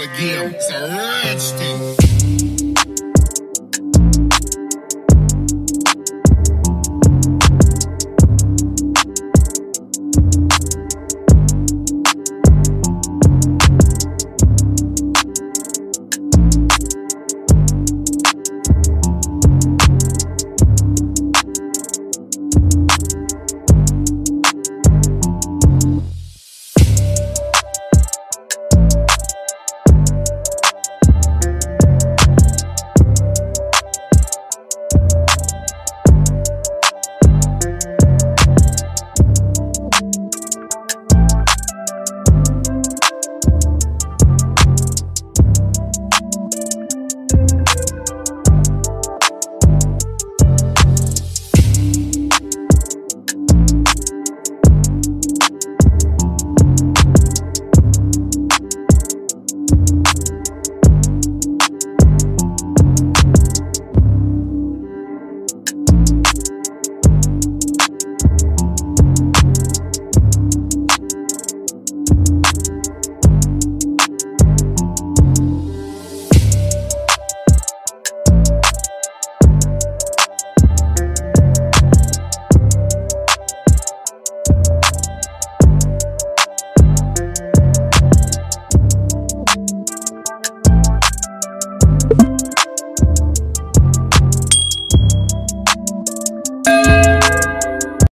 Again, not it's a rich.